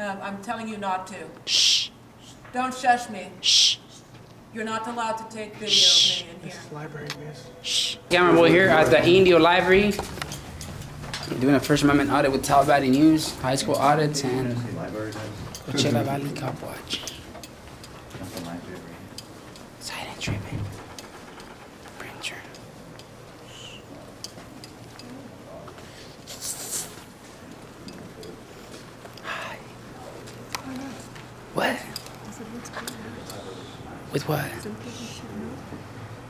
Um, I'm telling you not to. Shh. Don't shush me. Shh. You're not allowed to take video of me in here. Library, miss. Shh. Camera boy here at the Indio Library. Doing a First Amendment audit with Tal Valley News, high school audits, and Coachella Valley Cop Watch. With what?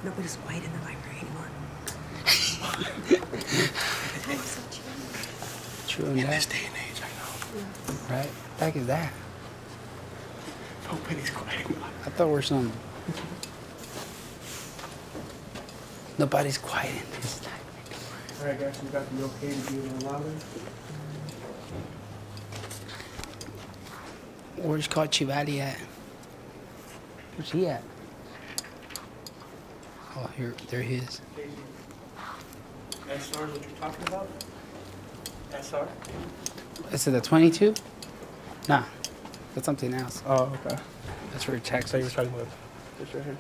Nobody's white in the library anymore. True in This day and age, I know. right? Back is that? Nobody's quiet. I thought we're some. Nobody's quiet in this time. All right, guys, we got the okay to be able to allow this. Where's Chivali at? Where's he at? Oh, here, there he is. SR is what you're talking about? SR? Is it the 22? Nah, that's something else. Oh, okay. That's for your So you were taxes. talking about this right here?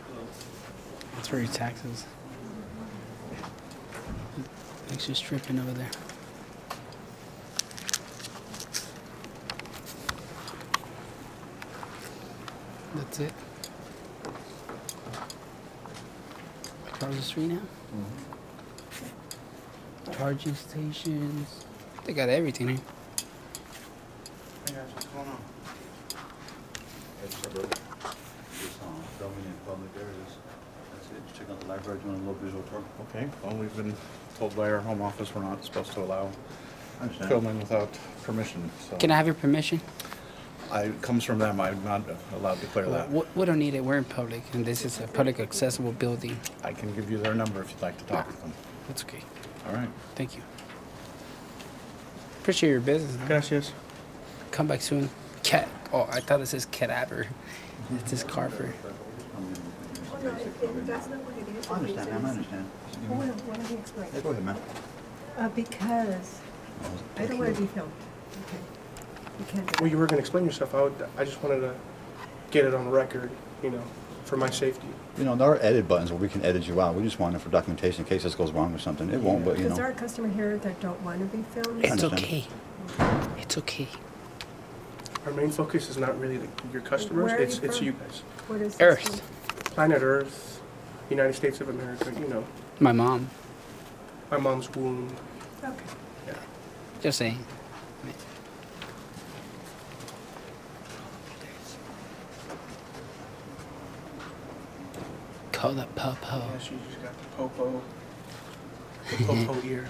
That's for your taxes. Extra stripping over there. That's it. Across the street now? Charging stations. They got everything here. Hey guys, what's going on? Just um, filming in public areas. That's it. Just check out the library, doing a little visual tour. Okay, well, we've been told by our home office we're not supposed to allow filming without permission, so. Can I have your permission? I, it comes from them, I'm not allowed to clear that. We, we don't need it. We're in public, and this is a public accessible building. I can give you their number if you'd like to talk with them. That's okay. All right. Thank you. Appreciate your business. man. Gracias. Come back soon. Cat. Oh, I thought this is cadaver. It's this Carver. Oh, no, if, if that's not what it is. I understand, ma'am, I understand. Why don't you explain? Yeah, go ahead, ma'am. Uh, because I don't want to be filmed. Okay. You can't Well, you were gonna explain yourself. I would, I just wanted to get it on record, you know, for my safety. You know, there are edit buttons where we can edit you out. We just want it for documentation in case this goes wrong or something. It won't, but you Because there a customer here that don't want to be filmed. It's okay. It's okay. Our main focus is not really the, your customers, Where are it's, you it's from? you guys. What is this Earth. one? Planet Earth, United States of America, you know, My mom. my mom's womb. Okay. Yeah. Just saying. Call that popo. Yeah, she just got the popo, the popo ear.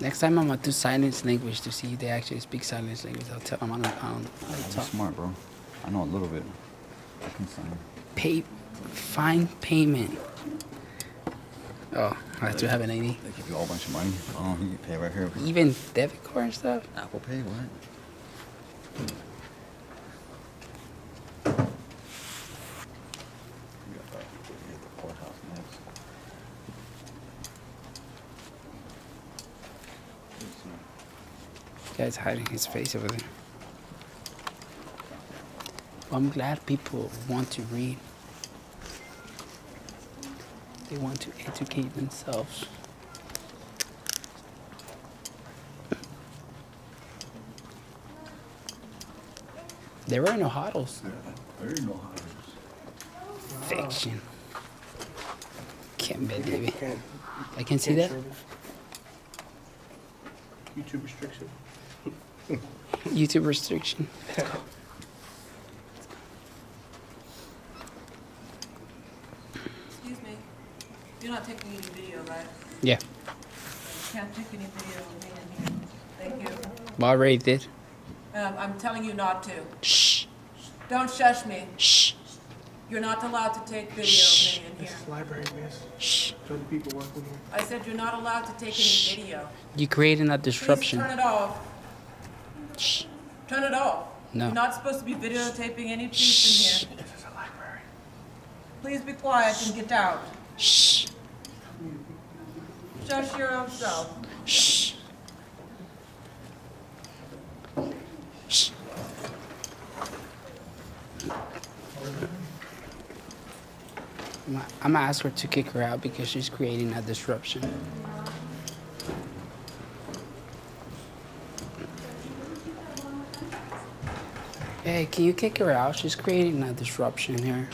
Next time I'm gonna do silence language to see if they actually speak silence language. I'll tell them I don't, I don't, I don't I'm talk. smart, bro. I know a little bit. I can sign. Pay, fine payment. Oh, I to have an ID. They give you a whole bunch of money. Oh, you can pay right here. Even debit card and stuff. Apple Pay, what? We got the- we got the courthouse next. Guy's hiding his face over there. I'm glad people want to read. They want to educate themselves. There were no huddles. There you know how it is. Fiction. Can't believe it. Can't, I can see that. can't. YouTube restriction. YouTube restriction. Excuse me. You're not taking any video, right? Yeah, you Can't take any video of me in here. Thank you. well, I already did. Um, I'm telling you not to. Shh, Don't shush me. shh, You're not allowed to take video Shh. of me in here. This here. is library, miss. shh. Show the people working here. I said you're not allowed to take Shh. any video. You're creating that Please disruption. turn it off. Shh. Turn it off. No. You're not supposed to be videotaping any piece in here. This is a library. Please be quiet and get out. Shh. Shush your own self. Shh. Shh. I'm gonna ask her to kick her out because she's creating a disruption. Hey, can you kick her out? She's creating a disruption here.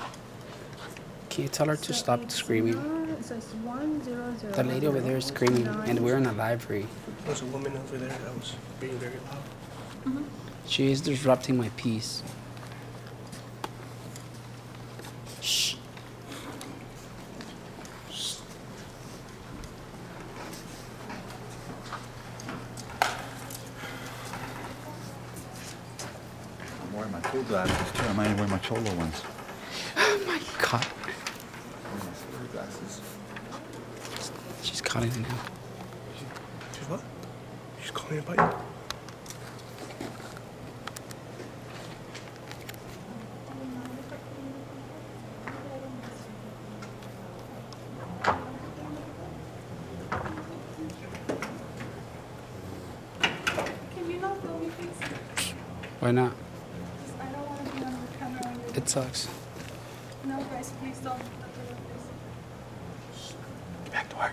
Can you tell her to stop screaming? So it's one zero zero. The lady over there is screaming, and we're in a library. There's a woman over there that was being very loud. Mm-hmm. She is disrupting my peace. Shh. I'm wearing my cool glasses too. I might even wear my cholo ones. Oh my god. Wear my school glasses. She's calling it now. She's what? She's calling about you? Can you not film me, please? Why not? I don't want to be on the camera. It sucks. No, guys, please don't. Please. Get back to work.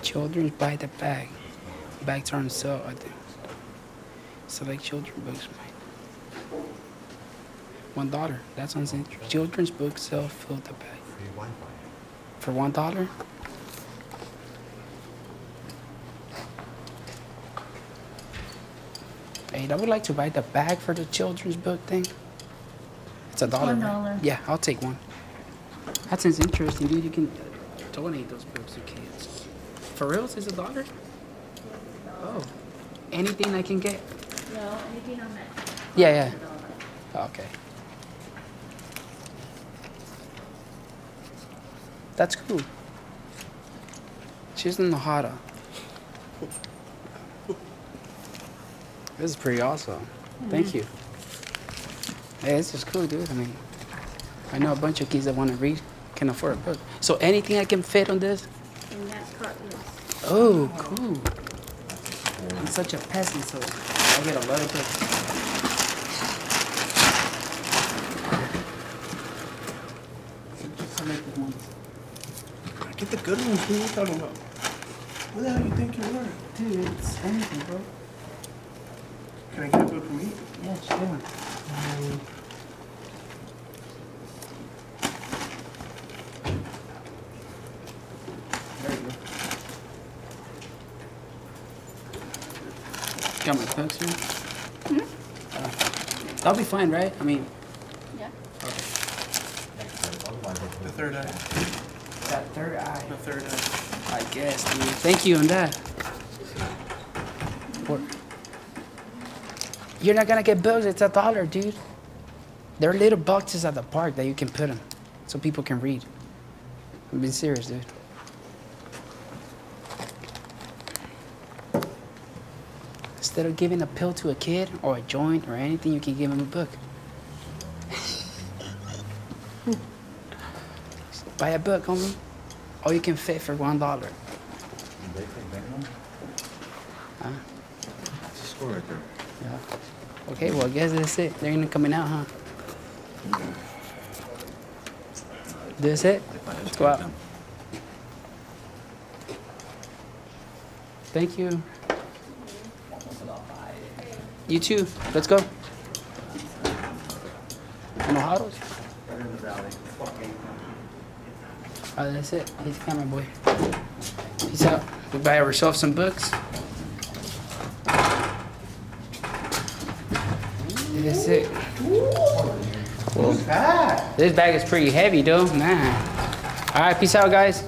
Children's buy the bag. Bags are on sale, I think. Select children books. One dollar. That sounds interesting. Children's books sell fill the bag. For one dollar? Hey, I would like to buy the bag for the children's book thing. It's a dollar. one right? Yeah, I'll take one. That sounds interesting, dude. You can donate those books to kids. For real? it's a dollar? Oh, anything I can get? No, anything on that. Yeah, yeah. Oh, okay. That's cool. She's in the Hada. This is pretty awesome. Thank mm-hmm. you. Hey, this is cool, dude. I mean, I know a bunch of kids that want to read can afford a book. So anything I can fit on this? In that cart, yes. Oh, cool. I'm such a peasant, so I get a lot of books. Selected ones. Get the good ones. Who are you talking about? Who the hell you think you are? Dude, it's anything, bro. Can I get a book for me? Yeah, sure. There Got my books here. Uh, that'll be fine, right? I mean, Yeah. Okay. The third eye. that third eye. The third eye. I guess, dude. Thank you on that. What? You're not gonna get books. It's a dollar, dude. There are little boxes at the park that you can put them, so people can read. I'm being serious, dude. Instead of giving a pill to a kid or a joint or anything, you can give him a book. Buy a book, homie. All you can fit for one dollar. Huh? That's a score right there. Yeah. Okay, well, I guess that's it. They're gonna coming out, huh? This it? Let's go out. Thank you. You too. Let's go. Mojados? Oh, ah, that's it. He's the camera boy. Peace out. We buy ourselves some books. That's it. Well, this bag is pretty heavy, though. Nah. All right, peace out, guys.